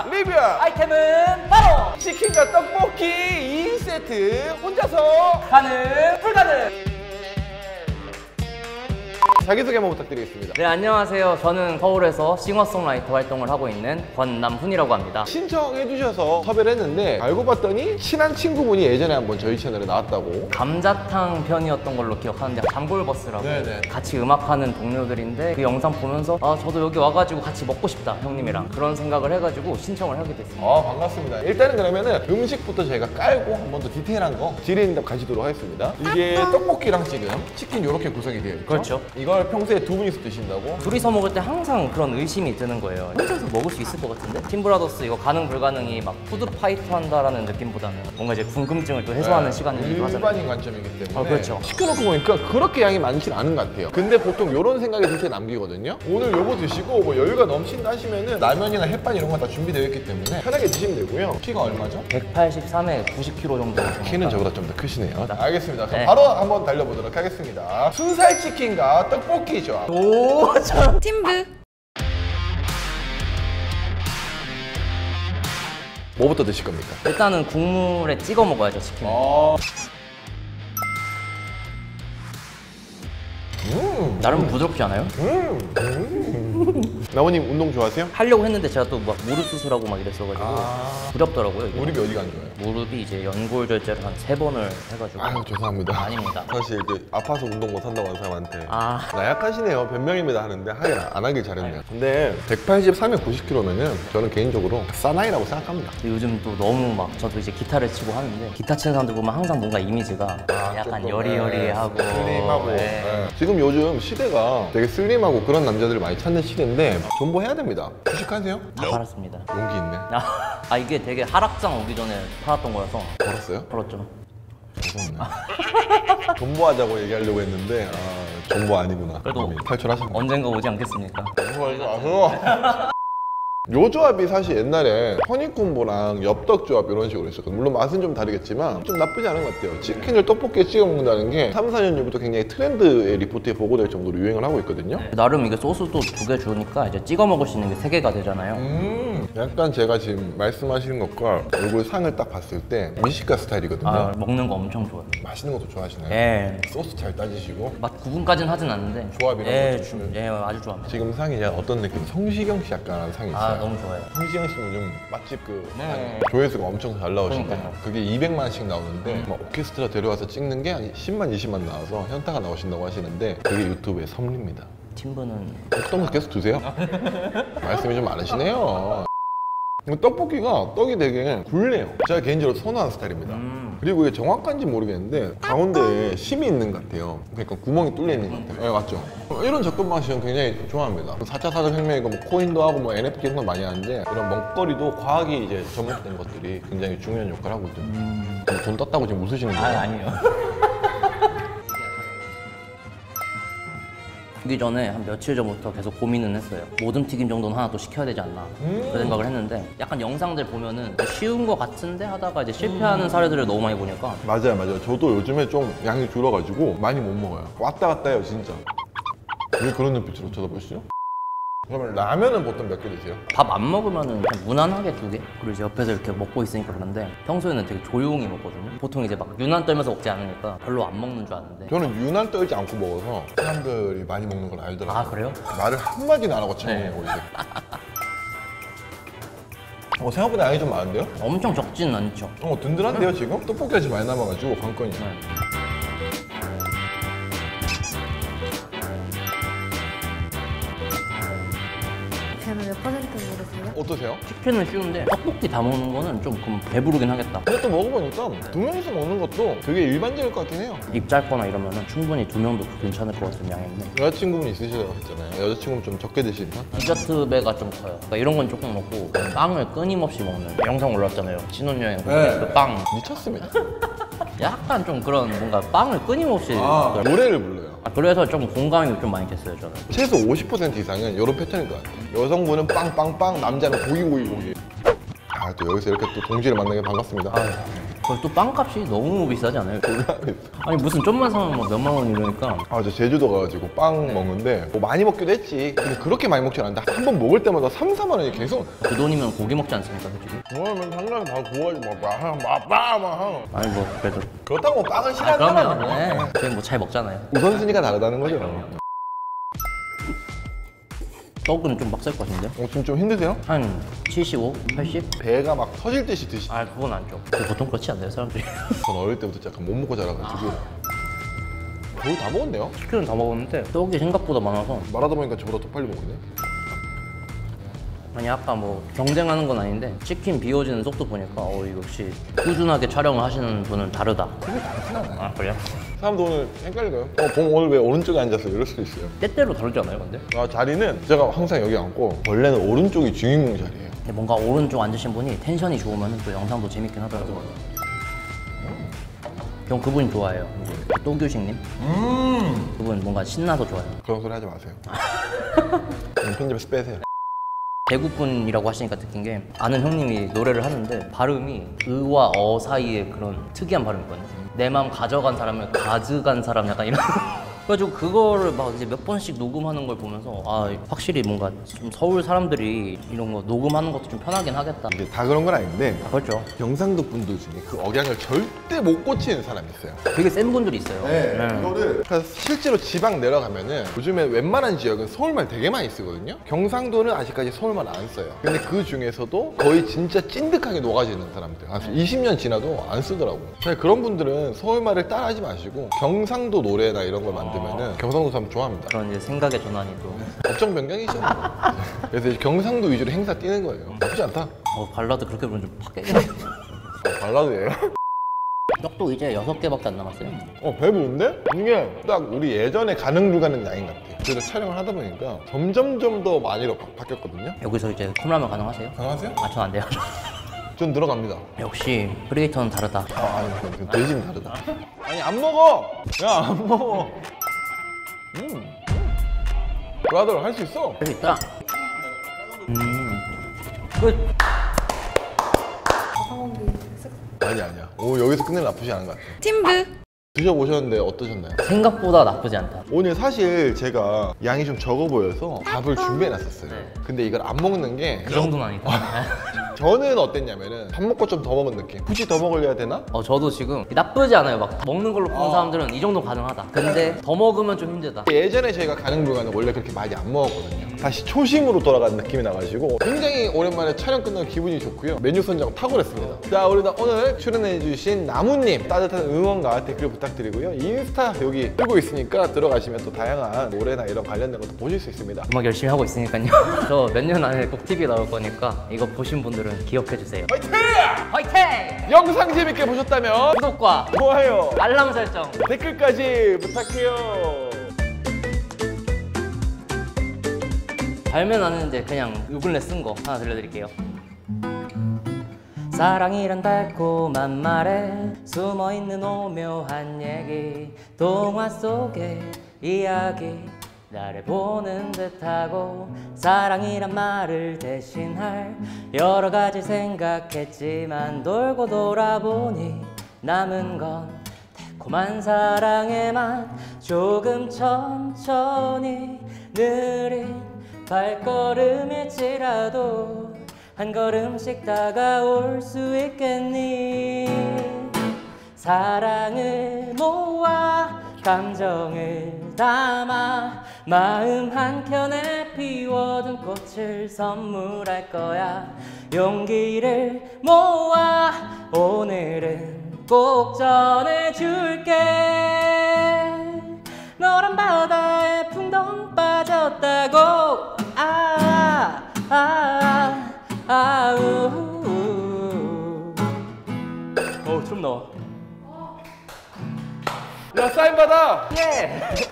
자 리뷰 아이템은 바로 치킨과 떡볶이 2세트 혼자서 가능 불가능 자기소개 한번 부탁드리겠습니다. 네 안녕하세요. 저는 서울에서 싱어송라이터 활동을 하고 있는 권남훈이라고 합니다. 신청해 주셔서 섭외를 했는데 알고 봤더니 친한 친구분이 예전에 한번 저희 채널에 나왔다고. 감자탕 편이었던 걸로 기억하는데 단골버스라고 네네. 같이 음악하는 동료들인데 그 영상 보면서 아 저도 여기 와가지고 같이 먹고 싶다 형님이랑. 그런 생각을 해가지고 신청을 하게 됐습니다. 아 반갑습니다. 일단은 그러면은 음식부터 저희가 깔고 한 번 더 디테일한 거 질의응답 가시도록 하겠습니다. 이게 떡볶이랑 지금 치킨 이렇게 구성이 되어 있죠? 그렇죠. 이걸 평소에 두 분이서 드신다고? 둘이서 먹을 때 항상 그런 의심이 드는 거예요. 혼자서 먹을 수 있을 것 같은데? 팀브라더스 이거 가능 불가능이 막 food fight 한다라는 느낌보다는 뭔가 이제 궁금증을 또 해소하는 시간이기도 하잖아요. 네. 일반인 관점이기 때문에 어, 그렇죠. 시켜놓고 보니까 그렇게 양이 많진 않은 것 같아요 근데 보통 이런 생각이 들 때 남기거든요 오늘 요거 드시고 뭐 여유가 넘친다 하시면은 라면이나 햇반 이런 거 다 준비되어 있기 때문에 편하게 드시면 되고요 키가 얼마죠? 183에 90kg 정도 되니까. 키는 저보다 좀 더 크시네요 알겠습니다 그럼 네. 바로 한번 달려보도록 하겠습니다 순살 치킨과 떡볶이 오, 참. 팀브 뭐부터 드실 겁니까? 일단은 국물에 찍어 먹어야죠, 치킨. 어... 음, 나름 부드럽지 않아요? 음, 음. 나원님 운동 좋아하세요? 하려고 했는데 제가 또 막 무릎 수술하고 막 이랬어가지고 아. 부럽더라고요. 이게. 무릎이 어디가 안 좋아요? 무릎이 이제 연골절제를 한 세 번을 해가지고. 아유 죄송합니다 아닙니다. 사실 그 아파서 운동 못 한다고 하는 사람한테 아. 나약하시네요 변명입니다 하는데 하긴 안 하길 잘했네요 근데 183에 90kg면은 저는 개인적으로 사나이라고 생각합니다 요즘 또 너무 막 저도 이제 기타를 치고 하는데 기타 치는 사람들 보면 항상 뭔가 이미지가 약간 조금, 여리여리하고 네, 슬림하고 네. 네. 지금 요즘 시대가 되게 슬림하고 그런 남자들을 많이 찾는 시대인데 존버해야 됩니다 주식하세요? 다 팔았습니다. 용기 있네 아, 아, 이게 되게 하락장 오기 전에 팔았던 거라서 벌었어요? 팔았죠. 무섭네 존버하자고 얘기하려고 했는데 아 존버 아니구나 그래도 이미 탈출하셨네 언젠가 오지 않겠습니까? 아쉬워. 요 조합이 사실 옛날에 허니콤보랑 엽떡 조합 이런 식으로 있었거든요. 물론 맛은 좀 다르겠지만 좀 나쁘지 않은 것 같아요. 치킨을 떡볶이에 찍어 먹는다는 게 3, 4년 전부터 굉장히 트렌드의 리포트에 보고될 정도로 유행을 하고 있거든요. 나름 이게 소스도 두 개 주니까 이제 찍어 먹을 수 있는 게 세 개가 되잖아요. 음, 약간 제가 지금 말씀하시는 것과 얼굴 상을 딱 봤을 때 미식가 스타일이거든요. 아, 먹는 거 엄청 좋아요. 맛있는 것도 좋아하시나요? 예. 소스 잘 따지시고 맛 구분까지는 하진 않는데 조합이랑 예, 거 주. 예, 아주 좋아합니다. 지금 상이 약간 어떤 느낌? 성시경 씨 약간 상이 있어요. 아, 너무 좋아요. 성시경 씨는 요즘 맛집 그 네. 조회수가 엄청 잘 나오시네요. 그러니까요. 그게 200만씩 나오는데 막 오케스트라 데려와서 찍는 게 한 10만, 20만 나와서 현타가 나오신다고 하시는데 그게 유튜브의 섭리입니다. 팀브는 떡도 계속 드세요. 말씀이 좀 많으시네요. 떡볶이가 떡이 되게 굴래요. 제가 개인적으로 선호하는 스타일입니다. 음. 그리고 이게 정확한지 모르겠는데 가운데에 심이 있는 것 같아요. 그러니까 구멍이 뚫려 있는 것 같아요. 네, 맞죠? 이런 접근 방식은 굉장히 좋아합니다. 4차 산업혁명이고 뭐 코인도 하고 뭐 NFT 이런 거 많이 하는데 이런 먹거리도 과학이 이제 접목된 것들이 굉장히 중요한 역할을 하고 있거든요. 음. 뭐돈 땄다고 지금 웃으시는 아, 거예요? 아니에요. 오기 전에 한 며칠 전부터 계속 고민은 했어요. 모듬 튀김 정도는 하나 또 시켜야 되지 않나 그 생각을 했는데 약간 영상들 보면은 쉬운 거 같은데 하다가 이제 실패하는 사례들을 너무 많이 보니까 맞아요, 맞아요. 저도 요즘에 좀 양이 줄어가지고 많이 못 먹어요. 왔다 갔다 해요, 진짜. 왜 그런 눈빛으로 쳐다보시죠? 그러면 라면은 보통 몇 개 드세요? 밥 안 먹으면은 그냥 무난하게 두 개? 그리고 이제 옆에서 이렇게 먹고 있으니까 그런데 평소에는 되게 조용히 먹거든요. 보통 이제 막 유난 떨면서 먹지 않으니까 별로 안 먹는 줄 아는데 저는 유난 떨지 않고 먹어서 사람들이 많이 먹는 걸 알더라고요. 아 그래요? 말을 한마디도 안 하고 쳐 네. 먹고 이제. 어, 생각보다 양이 좀 많은데요? 엄청 적지는 않죠. 어, 든든한데요, 지금? 떡볶이가 지금 많이 남아가지고 관건이. 네. 어떠세요? 치킨은 쉬운데 떡볶이 다 먹는 거는 좀 그럼 배부르긴 하겠다. 근데 또 먹어보니까 두 명이서 먹는 것도 되게 일반적일 것 같긴 해요. 입 짧거나 이러면 은 충분히 두 명도 괜찮을 것 같은 양인데 여자친구분 있으시다고 했잖아요. 여자친구는 좀 적게 드시나? 디저트 배가 좀 커요. 그러니까 이런 건 조금 먹고 빵을 끊임없이 먹는 영상 올랐잖아요. 신혼여행 네. 그 빵. 미쳤습니다. 약간 좀 그런 뭔가 빵을 끊임없이 아. 노래를 불러요. 아, 그래서 좀 공감이 좀 많이 됐어요 저는. 최소 50% 이상은 이런 패턴일 것 같아요. 여성분은 빵빵빵, 남자는 고기 고기 고기. 아, 또 여기서 이렇게 또 동지를 만나게 반갑습니다. 그걸 또 빵값이 너무 비싸지 않아요? 아니 무슨 좀만 사면 뭐 몇만 원 이러니까 아, 저 제주도 가가지고 빵 먹는데 뭐 많이 먹기도 했지. 근데 그렇게 많이 먹지 않았는데 한 번 먹을 때마다 3, 4만 원이 계속 그 돈이면 고기 먹지 않습니까 솔직히? 그러면 당장 다 구워야지 뭐, 막막막막 아니 뭐 그래도 그렇다고 빵을 아 싫어하는 그러면 네. 저희 뭐잘 먹잖아요 우선순위가 다르다는 거죠. 떡은 좀 빡셀 것 같은데? 어, 지금 좀 힘드세요? 한 75? 80? 배가 막 터질 듯이 드시. 아 그건 안 줘. 그 보통 그렇지 않나요 사람들이? 전 어릴 때부터 약간 못 먹고 자라가지고 거의 다 먹었네요. 치킨은 다 먹었는데 떡이 생각보다 많아서 말하다 보니까 저보다 더 빨리 먹었네. 아니 아까 뭐 경쟁하는 건 아닌데 치킨 비워지는 속도 보니까 어 이거 역시 꾸준하게 촬영을 하시는 분은 다르다. 아 그래요? 사람도 오늘 헷갈려요. 어, 봄 오늘 왜 오른쪽에 앉았어? 이럴 수도 있어요. 때때로 다르지 않아요 근데? 아, 자리는 제가 항상 여기 앉고 원래는 오른쪽이 주인공 자리예요. 근데 뭔가 오른쪽 앉으신 분이 텐션이 좋으면 또 영상도 재밌긴 하더라고요. 전 그분 좋아해요. 또규식님. 그분 뭔가 신나서 좋아요. 그런 소리 하지 마세요. 음, 편집에서 빼세요. 대구분이라고 하시니까 느낀 게 아는 형님이 노래를 하는데 발음이 의와 어 사이에 그런 특이한 발음이거든요. 내 마음 가져간 사람을 가져간 사람 약간 이런. 그래가지고 그거를 막 이제 몇 번씩 녹음하는 걸 보면서 아 확실히 뭔가 좀 서울 사람들이 이런 거 녹음하는 것도 좀 편하긴 하겠다. 이게 다 그런 건 아닌데 아, 그렇죠. 경상도 분들 중에 그 억양을 절대 못 고치는 사람이 있어요. 되게 센 분들이 있어요. 네. 이거를 그래서 실제로 지방 내려가면은 요즘에 웬만한 지역은 서울말 되게 많이 쓰거든요. 경상도는 아직까지 서울말 안 써요. 근데 그 중에서도 거의 진짜 찐득하게 녹아져 있는 사람들 한 20년 지나도 안 쓰더라고요. 그런 분들은 서울말을 따라하지 마시고 경상도 노래나 이런 걸 만들면 은 경상도 사람 좋아합니다. 그런 이제 생각의 전환이 또. 법정 변경이죠. 뭐. 그래서 이제 경상도 위주로 행사 뛰는 거예요. 나쁘지 않다. 어, 발라드 그렇게 부르면 좀팍 깨게. 어, 발라드예요. 떡도 이제 여섯 개밖에 안 남았어요. 어, 배부른데? 이게 딱 우리 예전에 가능 불가능 양인 같아. 그래서 촬영을 하다 보니까 점점점 더 많이로 바, 바뀌었거든요. 여기서 이제 컵라면 가능하세요? 가능하세요? 아, 전 안 돼요. 전 들어갑니다. 역시 크리에이터는 다르다. 아, 아니, 그 돼지는 다르다. 아니, 안 먹어! 야, 안 먹어! 음. 브라더, 할 수 있어! 할 수 있다. 음. 끝. 쓱 아니, 아니야. 오, 여기서 끝내면 나쁘지 않은 것 같아. 팀브 드셔보셨는데 어떠셨나요? 생각보다 나쁘지 않다. 오늘 사실 제가 양이 좀 적어 보여서 밥을 준비해놨었어요. 네. 근데 이걸 안 먹는 게 그 정도는 아니다. 저는 어땠냐면은 밥 먹고 좀 더 먹은 느낌. 굳이 더 먹으려야 되나? 어, 저도 지금 나쁘지 않아요. 막 먹는 걸로 푸는 어. 사람들은 이 정도 가능하다. 근데 더 먹으면 좀 힘들다. 예전에 저희가 가능 불가는 원래 그렇게 많이 안 먹었거든요. 다시 초심으로 돌아가는 느낌이 나가지고 굉장히 오랜만에 촬영 끝나고 기분이 좋고요. 메뉴 선정 탁월했습니다. 자, 우리 나 오늘 출연해주신 나무님 따뜻한 응원과 댓글 부탁드리고요. 인스타 여기 뜨고 있으니까 들어가시면 또 다양한 노래나 이런 관련된 것도 보실 수 있습니다. 음악 열심히 하고 있으니까요. 저 몇 년 안에 꼭 TV에 나올 거니까 이거 보신 분들은 기억해 주세요. 화이팅! 화이팅! 영상 재밌게 보셨다면 구독과 좋아요, 알람 설정 댓글까지 부탁해요. 알면 아는데 그냥 요 근래 쓴 거 하나 들려드릴게요. 사랑이란 달콤한 말에 숨어있는 오묘한 얘기 동화 속의 이야기 나를 보는 듯하고 사랑이란 말을 대신할 여러 가지 생각했지만 돌고 돌아보니 남은 건 달콤한 사랑의 맛 조금 천천히 느린 발걸음일지라도 한 걸음씩 다가올 수 있겠니? 사랑을 모아 감정을 담아 마음 한켠에 피워둔 꽃을 선물할 거야. 용기를 모아 오늘은 꼭 전해줄게 받아! 예!